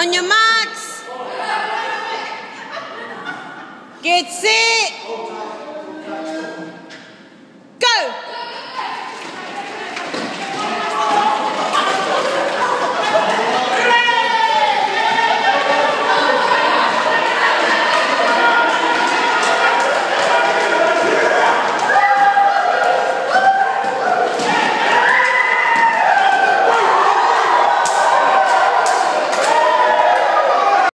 On your marks. Get set.